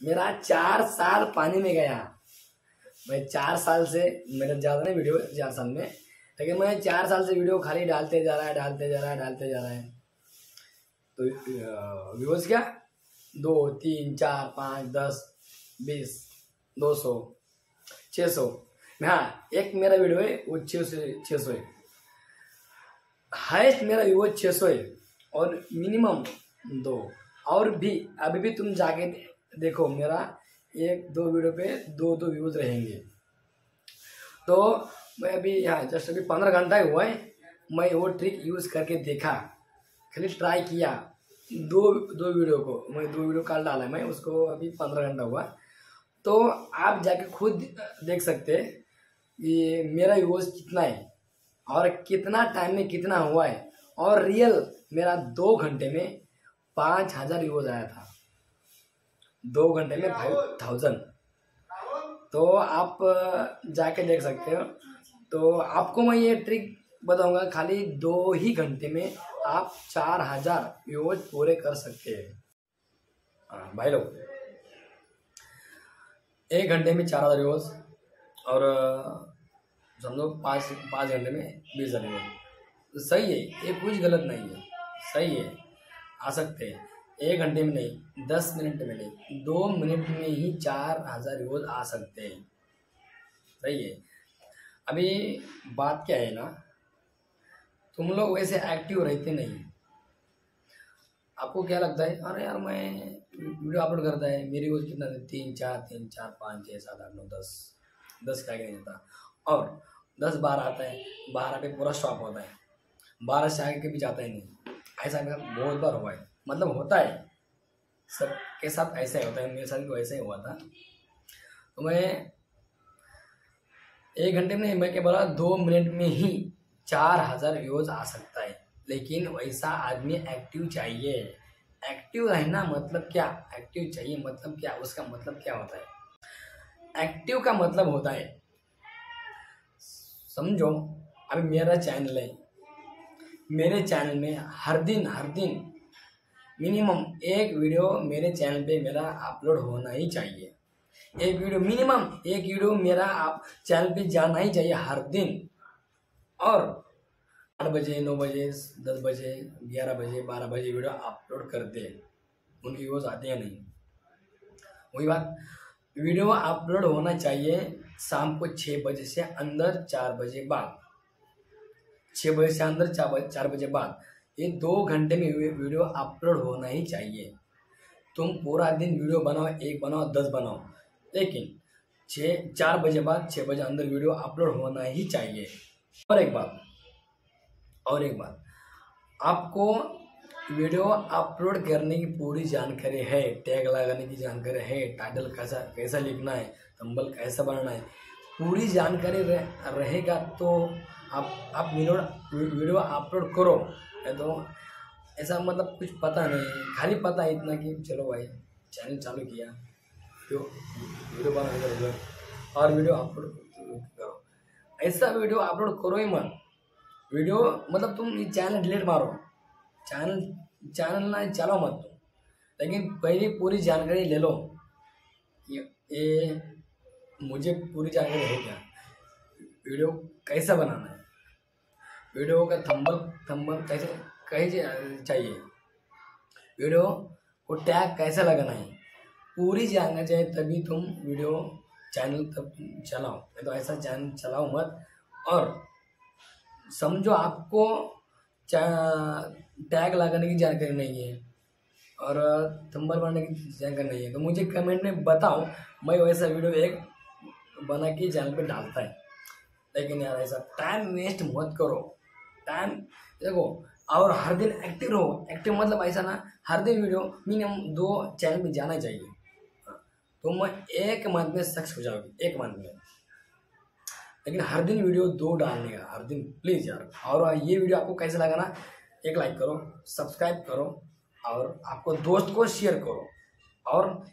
मेरा चार साल पानी में गया। मैं चार साल से, मेरा ज़्यादा नहीं, वीडियो चार साल में। लेकिन मैं चार साल से वीडियो खाली डालते जा रहा है, डालते जा रहा है, डालते जा रहा है। तो व्यूज़ क्या? दो, तीन, चार, पाँच, दस, बीस, दो सौ, छः सौ। हाँ एक मेरा वीडियो है, वो छः सौ छः सौ है। हाइस्ट मेरा व्यूज़ छः सौ है, और मिनिमम दो। और भी, अभी भी तुम जाके देखो, मेरा एक, दो वीडियो पे दो दो व्यूज़ रहेंगे। तो मैं अभी यहाँ जस्ट अभी पंद्रह घंटा ही हुआ है, मैं वो ट्रिक यूज़ करके देखा। खाली ट्राई किया। दो दो वीडियो को, मैं दो वीडियो काल डाला मैं उसको अभी पंद्रह घंटा हुआ। तो आप जाके खुद देख सकते ये मेरा यूज़ कितना है और कितना टाइम में कितना हुआ है। और रियल मेरा दो घंटे में पाँच हज़ार यूज़ आया था। दो घंटे में फाइव थाउज़ेंड तो आप जाके देख सकते हो। तो आपको मैं ये ट्रिक बताऊँगा, खाली दो ही घंटे में आप चार हज़ार व्यूज़ पूरे कर सकते हैं। हाँ भाई लोग। एक घंटे में चार हज़ार व्यूज़ और समझो पाँच पाँच घंटे में बीस हज़ार व्यूज़ सही है, ये कुछ गलत नहीं है। सही है, आ सकते हैं। एक घंटे में नहीं, दस मिनट में नहीं, दो मिनट में ही चार हज़ार व्यूज़ आ सकते हैं। सही है। अभी बात क्या है ना, तुम लोग वैसे एक्टिव रहते नहीं। आपको क्या लगता है, अरे यार मैं वीडियो अपलोड करता है, मेरी व्यूज़ कितना तीन, चार तीन, चार, पाँच छः सात, आठ, नौ, दस। दस का नहीं जाता और दस, बारह आता है, बारह पे पूरा स्टॉप होता है। बारह से आगे कभी जाता ही नहीं। ऐसा मेरा बहुत बार हुआ है। मतलब होता है। सब के साथ ऐसा ही होता है, मेरे साथ भी वैसा ही हुआ था। तो मैं एक घंटे में मैं क्या बोला दो मिनट में ही चार हज़ार व्यूज़ आ सकता है। लेकिन वैसा आदमी एक्टिव चाहिए। एक्टिव रहना मतलब क्या? एक्टिव चाहिए मतलब क्या? उसका मतलब क्या होता है? एक्टिव का मतलब होता है, समझो, अभी मेरा चैनल है। मेरे चैनल में हर दिन हर दिन मिनिमम एक वीडियो मेरे चैनल पे मेरा अपलोड होना ही चाहिए। एक वीडियो मिनिमम एक वीडियो मेरा आप चैनल पे जाना ही चाहिए हर दिन। और आठ बजे, नौ बजे, दस बजे, ग्यारह बजे, बारह बजे वीडियो अपलोड करते हैं। उनकी व्यूज़ आते हैं नहीं। वही बात, वीडियो अपलोड होना चाहिए शाम को छः बजे से अंदर चार बजे बाद। छः बजे से अंदर चार बजे बाद। ये दो घंटे में वीडियो अपलोड होना ही चाहिए। तुम पूरा दिन वीडियो बनाओ एक बनाओ दस बनाओ। लेकिन छः चार बजे बाद छः बजे अंदर वीडियो अपलोड होना ही चाहिए। और एक बात और एक बात। आपको वीडियो अपलोड करने की पूरी जानकारी है टैग लगाने की जानकारी है टाइटल कैसा कैसा लिखना है तंबल कैसा बनाना है पूरी जानकारी रह, रहेगा तो आप आप वीडियो वीडियो अपलोड करो। तो ऐसा मतलब कुछ पता नहीं खाली पता है इतना कि चलो भाई चैनल चालू किया। तो वीडियो बना इधर और वीडियो अपलोड करो। ऐसा वीडियो अपलोड करो ही मत। वीडियो मतलब तुम ये चैनल डिलीट मारो। चैनल चैनल ना चलाओ मत तुम। लेकिन पहले पूरी जानकारी ले लो। ये, ये मुझे पूरी जानकारी है क्या? वीडियो कैसा बनाना है? वीडियो का थंबल थंबल कैसे कैसे चाहिए? वीडियो को टैग कैसे लगाना है? पूरी जानना चाहिए, तभी तुम वीडियो चैनल तब चलाओ। तो ऐसा चैनल चलाओ मत। और समझो आपको टैग लगाने की जानकारी नहीं है और थंबल बनाने की जानकारी नहीं है। तो मुझे कमेंट में बताओ, मैं वैसा वीडियो एक बना के चैनल पे डालता है। लेकिन यार ऐसा टाइम वेस्ट मत करो। टाइम। देखो, और हर दिन एक्टिव रहो। एक्टिव मतलब ऐसा ना, हर दिन वीडियो मिनिमम दो चैनल पे जाना चाहिए। तो मैं एक मंथ में सक्सेस हो जाओगी, एक मंथ में। लेकिन हर दिन वीडियो दो डालने का हर दिन प्लीज़ यार। और ये वीडियो आपको कैसे लगा ना, एक लाइक करो सब्सक्राइब करो, और आपको दोस्त को शेयर करो। और